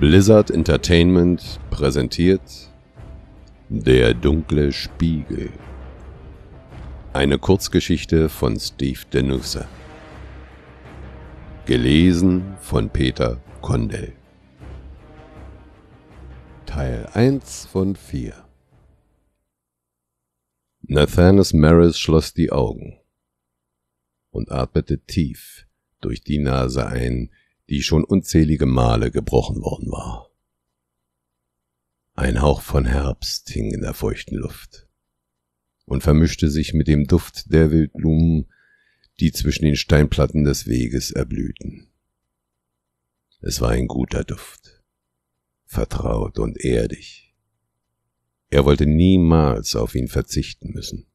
Blizzard Entertainment präsentiert Der dunkle Spiegel. Eine Kurzgeschichte von Steve Denusse. Gelesen von Peter Kondel. Teil 1 von 4 Nathanus Maris schloss die Augen und atmete tief durch die Nase ein, die schon unzählige Male gebrochen worden war. Ein Hauch von Herbst hing in der feuchten Luft und vermischte sich mit dem Duft der Wildblumen, die zwischen den Steinplatten des Weges erblühten. Es war ein guter Duft, vertraut und erdig. Er wollte niemals auf ihn verzichten müssen.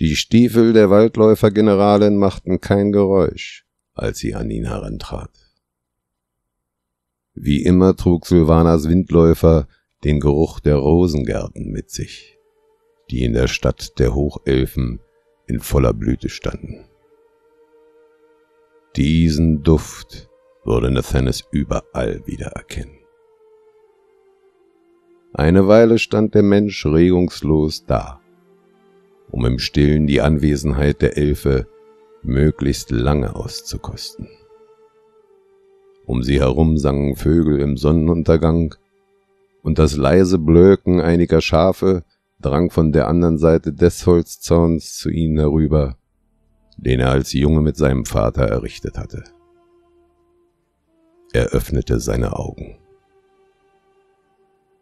Die Stiefel der Waldläufergeneralin machten kein Geräusch, als sie an ihn herantrat. Wie immer trug Sylvanas Windläufer den Geruch der Rosengärten mit sich, die in der Stadt der Hochelfen in voller Blüte standen. Diesen Duft würde Nathanis überall wiedererkennen. Eine Weile stand der Mensch regungslos da um im Stillen die Anwesenheit der Elfe möglichst lange auszukosten. Um sie herum sangen Vögel im Sonnenuntergang, und das leise Blöken einiger Schafe drang von der anderen Seite des Holzzauns zu ihnen herüber, den er als Junge mit seinem Vater errichtet hatte. Er öffnete seine Augen.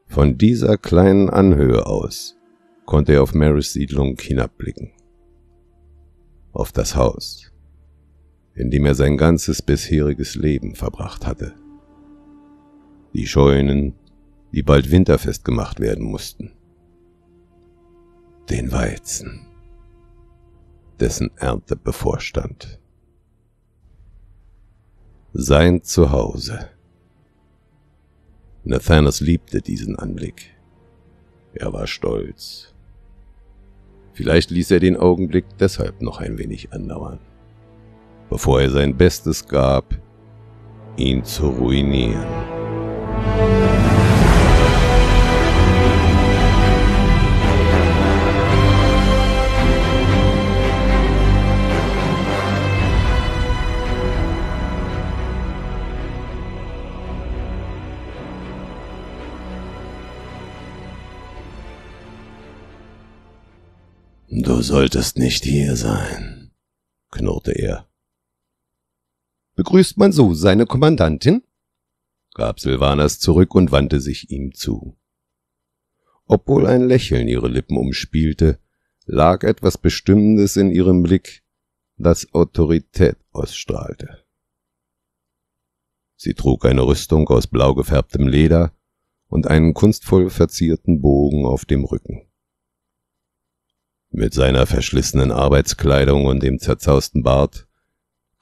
Von dieser kleinen Anhöhe aus konnte er auf Marys Siedlung hinabblicken. Auf das Haus, in dem er sein ganzes bisheriges Leben verbracht hatte. Die Scheunen, die bald winterfest gemacht werden mussten. Den Weizen, dessen Ernte bevorstand. Sein Zuhause. Nathanas liebte diesen Anblick. Er war stolz Vielleicht ließ er den Augenblick deshalb noch ein wenig andauern, bevor er sein Bestes gab, ihn zu ruinieren. Du solltest nicht hier sein, knurrte er. Begrüßt man so seine Kommandantin? gab Silvanas zurück und wandte sich ihm zu. Obwohl ein Lächeln ihre Lippen umspielte, lag etwas Bestimmendes in ihrem Blick, das Autorität ausstrahlte. Sie trug eine Rüstung aus blau gefärbtem Leder und einen kunstvoll verzierten Bogen auf dem Rücken. Mit seiner verschlissenen Arbeitskleidung und dem zerzausten Bart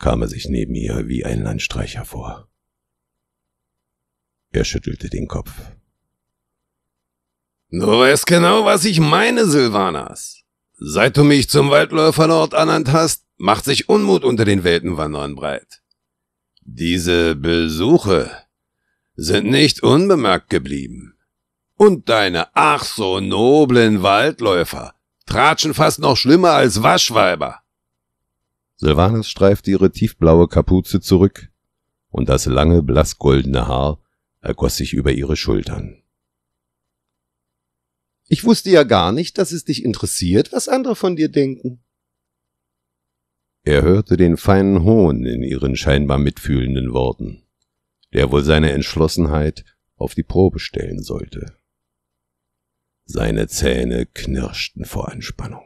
kam er sich neben ihr wie ein Landstreicher vor. Er schüttelte den Kopf. Du weißt genau, was ich meine, Silvanas. Seit du mich zum Waldläuferlord ernannt hast, macht sich Unmut unter den Weltenwanderern breit. Diese Besuche sind nicht unbemerkt geblieben. Und deine ach so noblen Waldläufer Tratschen fast noch schlimmer als Waschweiber. Silvanas streifte ihre tiefblaue Kapuze zurück, und das lange blassgoldene Haar ergoss sich über ihre Schultern. Ich wusste ja gar nicht, dass es dich interessiert, was andere von dir denken. Er hörte den feinen Hohn in ihren scheinbar mitfühlenden Worten, der wohl seine Entschlossenheit auf die Probe stellen sollte. Seine Zähne knirschten vor Anspannung.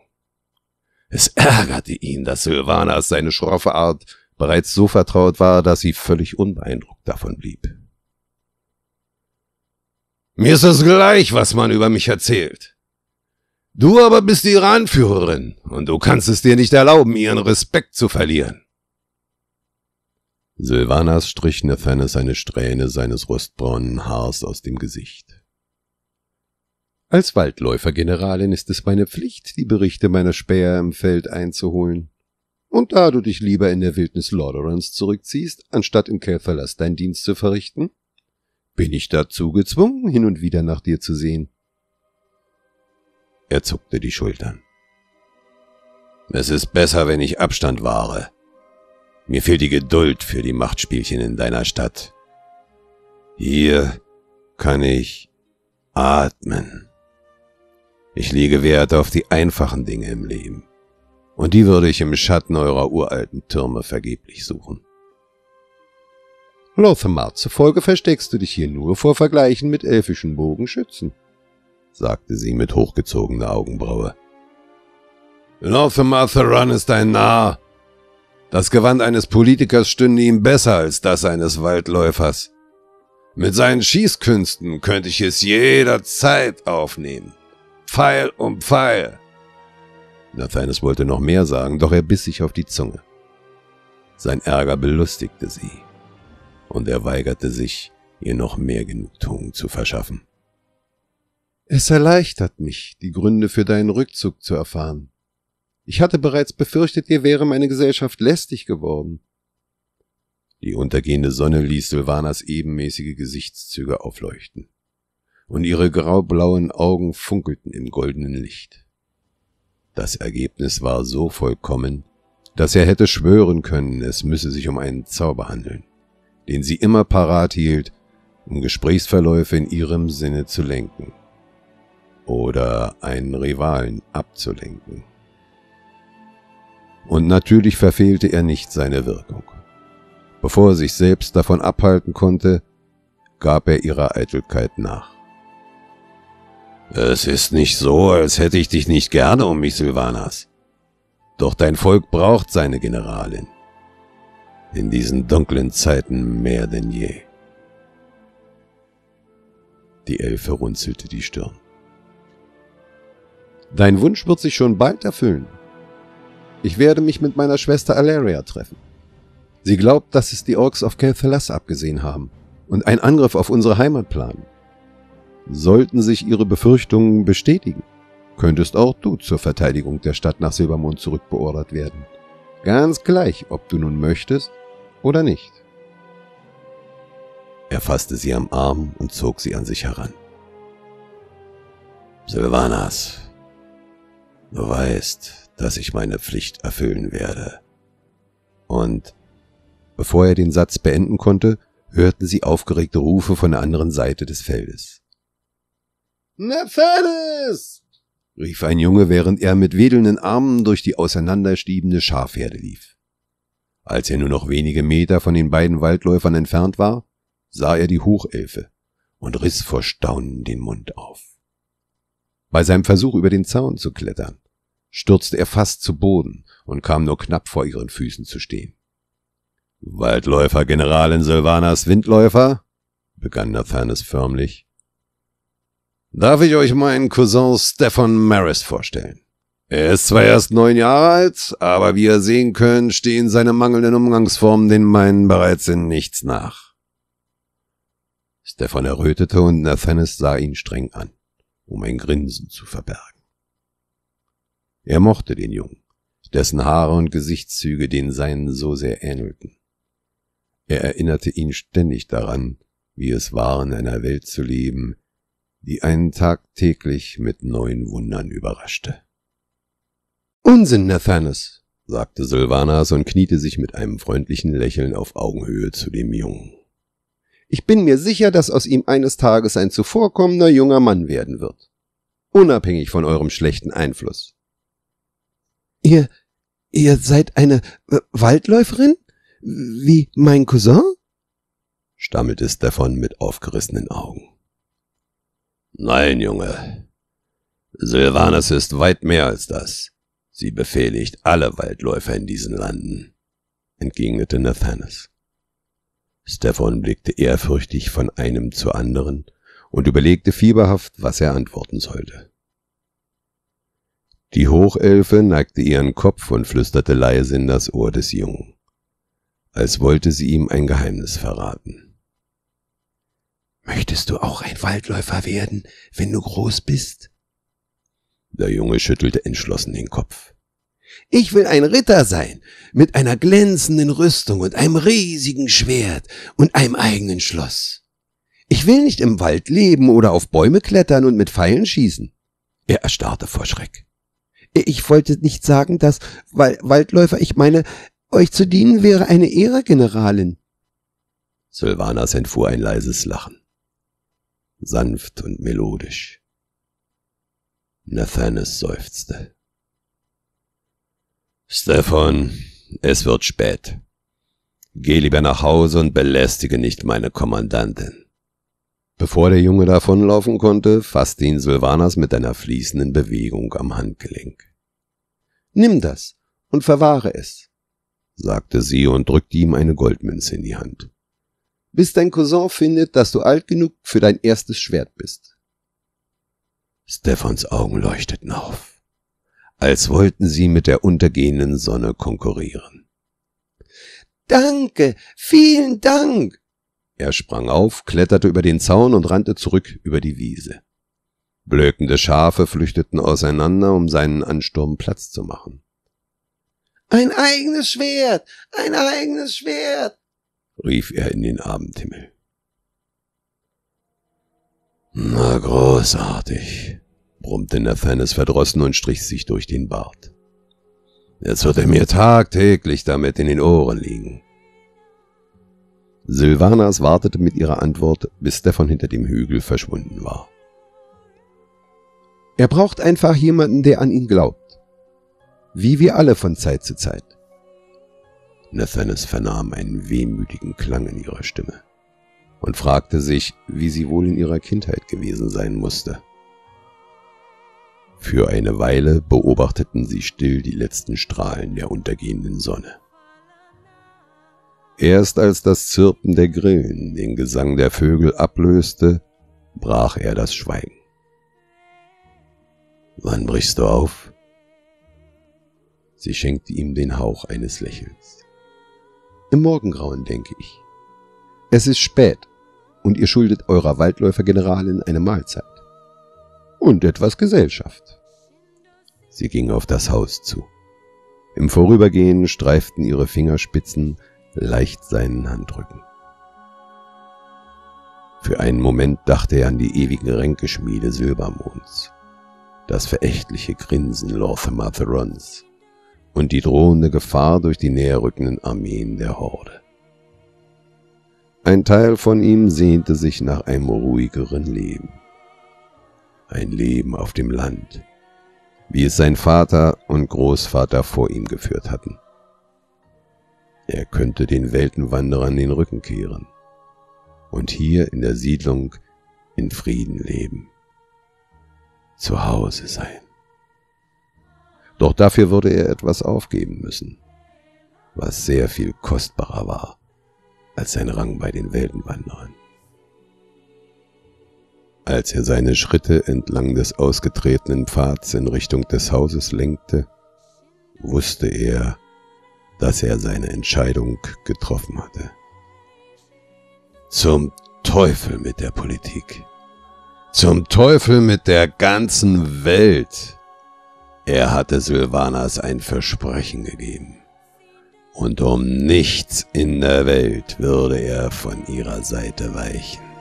Es ärgerte ihn, dass Sylvanas seine schroffe Art bereits so vertraut war, dass sie völlig unbeeindruckt davon blieb. Mir ist es gleich, was man über mich erzählt. Du aber bist die Ranführerin, und du kannst es dir nicht erlauben, ihren Respekt zu verlieren. Sylvanas strich Nathanes eine Strähne seines rostbraunen Haars aus dem Gesicht. Als Waldläufergeneralin ist es meine Pflicht, die Berichte meiner Späher im Feld einzuholen. Und da du dich lieber in der Wildnis Lordorans zurückziehst, anstatt in Kelferlas deinen Dienst zu verrichten, bin ich dazu gezwungen, hin und wieder nach dir zu sehen. Er zuckte die Schultern. Es ist besser, wenn ich Abstand wahre. Mir fehlt die Geduld für die Machtspielchen in deiner Stadt. Hier kann ich atmen. Ich lege Wert auf die einfachen Dinge im Leben. Und die würde ich im Schatten eurer uralten Türme vergeblich suchen. Lothamar, zufolge versteckst du dich hier nur vor Vergleichen mit elfischen Bogenschützen, sagte sie mit hochgezogener Augenbraue. Lothamar Theron ist ein Narr. Das Gewand eines Politikers stünde ihm besser als das eines Waldläufers. Mit seinen Schießkünsten könnte ich es jederzeit aufnehmen. Pfeil um Pfeil. Nathanes wollte noch mehr sagen, doch er biss sich auf die Zunge. Sein Ärger belustigte sie, und er weigerte sich, ihr noch mehr Genugtuung zu verschaffen. Es erleichtert mich, die Gründe für deinen Rückzug zu erfahren. Ich hatte bereits befürchtet, dir wäre meine Gesellschaft lästig geworden. Die untergehende Sonne ließ Sylvanas ebenmäßige Gesichtszüge aufleuchten, und ihre graublauen Augen funkelten im goldenen Licht. Das Ergebnis war so vollkommen, dass er hätte schwören können, es müsse sich um einen Zauber handeln, den sie immer parat hielt, um Gesprächsverläufe in ihrem Sinne zu lenken oder einen Rivalen abzulenken. Und natürlich verfehlte er nicht seine Wirkung. Bevor er sich selbst davon abhalten konnte, gab er ihrer Eitelkeit nach. Es ist nicht so, als hätte ich dich nicht gerne um mich, Sylvanas. Doch dein Volk braucht seine Generalin. In diesen dunklen Zeiten mehr denn je. Die Elfe runzelte die Stirn. Dein Wunsch wird sich schon bald erfüllen. Ich werde mich mit meiner Schwester Alaria treffen. Sie glaubt, dass es die Orks auf Kelthalas abgesehen haben und einen Angriff auf unsere Heimat planen. Sollten sich ihre Befürchtungen bestätigen, könntest auch du zur Verteidigung der Stadt nach Silbermond zurückbeordert werden. Ganz gleich, ob du nun möchtest oder nicht. Er fasste sie am Arm und zog sie an sich heran. Sylvanas, du weißt, dass ich meine Pflicht erfüllen werde. Und Bevor er den Satz beenden konnte, hörten sie aufgeregte Rufe von der anderen Seite des Feldes. Nephalis! rief ein Junge, während er mit wedelnden Armen durch die auseinanderstiebende Schafherde lief. Als er nur noch wenige Meter von den beiden Waldläufern entfernt war, sah er die Hochelfe und riss vor Staunen den Mund auf. Bei seinem Versuch über den Zaun zu klettern, stürzte er fast zu Boden und kam nur knapp vor ihren Füßen zu stehen. Waldläufer Generalin Sylvanas Windläufer, begann Nathanes förmlich. Darf ich euch meinen Cousin Stefan Maris vorstellen? Er ist zwar erst neun Jahre alt, aber wie ihr sehen könnt, stehen seine mangelnden Umgangsformen den meinen bereits in nichts nach. Stefan errötete und Nathanes sah ihn streng an, um ein Grinsen zu verbergen. Er mochte den Jungen, dessen Haare und Gesichtszüge den seinen so sehr ähnelten. Er erinnerte ihn ständig daran, wie es war, in einer Welt zu leben, die einen tagtäglich mit neuen Wundern überraschte. Unsinn, Nathanes, sagte Sylvanas und kniete sich mit einem freundlichen Lächeln auf Augenhöhe zu dem Jungen. Ich bin mir sicher, dass aus ihm eines Tages ein zuvorkommender junger Mann werden wird. Unabhängig von eurem schlechten Einfluss. Ihr, ihr seid eine Waldläuferin? Wie mein Cousin? stammelte Stefan mit aufgerissenen Augen. Nein, Junge. Sylvanas ist weit mehr als das. Sie befehligt alle Waldläufer in diesen Landen, entgegnete Nathanes. Stefan blickte ehrfürchtig von einem zu anderen und überlegte fieberhaft, was er antworten sollte. Die Hochelfe neigte ihren Kopf und flüsterte leise in das Ohr des Jungen als wollte sie ihm ein Geheimnis verraten. Möchtest du auch ein Waldläufer werden, wenn du groß bist? Der Junge schüttelte entschlossen den Kopf. Ich will ein Ritter sein, mit einer glänzenden Rüstung und einem riesigen Schwert und einem eigenen Schloss. Ich will nicht im Wald leben oder auf Bäume klettern und mit Pfeilen schießen. Er erstarrte vor Schreck. Ich wollte nicht sagen, dass, weil Waldläufer, ich meine, euch zu dienen wäre eine Ehre, Generalin. Sylvanas entfuhr ein leises Lachen. Sanft und melodisch. Nathanes seufzte. Stefan, es wird spät. Geh lieber nach Hause und belästige nicht meine Kommandantin. Bevor der Junge davonlaufen konnte, fasste ihn Sylvanas mit einer fließenden Bewegung am Handgelenk. Nimm das und verwahre es, sagte sie und drückte ihm eine Goldmünze in die Hand. Bis dein Cousin findet, dass du alt genug für dein erstes Schwert bist. Stefans Augen leuchteten auf, als wollten sie mit der untergehenden Sonne konkurrieren. Danke, vielen Dank, er sprang auf, kletterte über den Zaun und rannte zurück über die Wiese. Blökende Schafe flüchteten auseinander, um seinen Ansturm Platz zu machen. Ein eigenes Schwert, ein eigenes Schwert, rief er in den Abendhimmel. Na großartig, brummte Nathanes verdrossen und strich sich durch den Bart. Jetzt wird er mir tagtäglich damit in den Ohren liegen. Silvanas wartete mit ihrer Antwort, bis Stefan hinter dem Hügel verschwunden war. Er braucht einfach jemanden, der an ihn glaubt. Wie wir alle von Zeit zu Zeit. Nathanes vernahm einen wehmütigen Klang in ihrer Stimme und fragte sich, wie sie wohl in ihrer Kindheit gewesen sein musste. Für eine Weile beobachteten sie still die letzten Strahlen der untergehenden Sonne. Erst als das Zirpen der Grillen den Gesang der Vögel ablöste, brach er das Schweigen. Wann brichst du auf? Sie schenkte ihm den Hauch eines Lächelns. Im Morgengrauen, denke ich. Es ist spät, und ihr schuldet eurer Waldläufergeneralin eine Mahlzeit. Und etwas Gesellschaft. Sie ging auf das Haus zu. Im Vorübergehen streiften ihre Fingerspitzen leicht seinen Handrücken. Für einen Moment dachte er an die ewigen Ränkeschmiede Silbermonds, das verächtliche Grinsen Lorthamer Therons und die drohende Gefahr durch die näherrückenden Armeen der Horde. Ein Teil von ihm sehnte sich nach einem ruhigeren Leben. Ein Leben auf dem Land, wie es sein Vater und Großvater vor ihm geführt hatten. Er könnte den Weltenwanderern den Rücken kehren und hier in der Siedlung in Frieden leben. Zu Hause sein. Doch dafür würde er etwas aufgeben müssen, was sehr viel kostbarer war als sein Rang bei den Weltenwanderern. Als er seine Schritte entlang des ausgetretenen Pfads in Richtung des Hauses lenkte, wusste er, dass er seine Entscheidung getroffen hatte. Zum Teufel mit der Politik. Zum Teufel mit der ganzen Welt. Er hatte Sylvanas ein Versprechen gegeben. Und um nichts in der Welt würde er von ihrer Seite weichen.